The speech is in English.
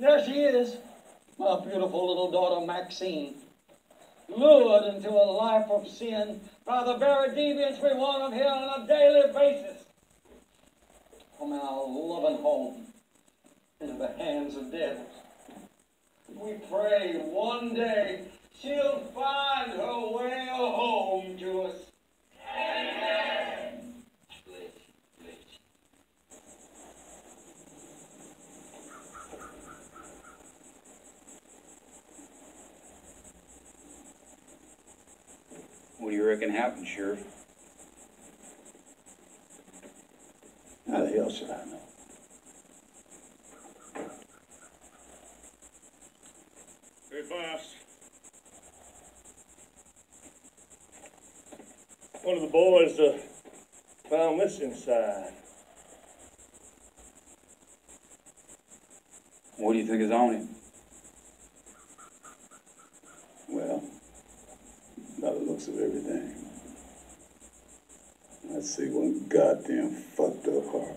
There she is, my beautiful little daughter Maxine, lured into a life of sin by the very deviants we want of here on a daily basis. From our loving home into the hands of devils. We pray one day she'll find her way What do you reckon happened, Sheriff? How the hell should I know? Hey, boss. One of the boys, uh, found this inside. What do you think is on it? Well, by the looks of everything, I see one goddamn fucked up heart.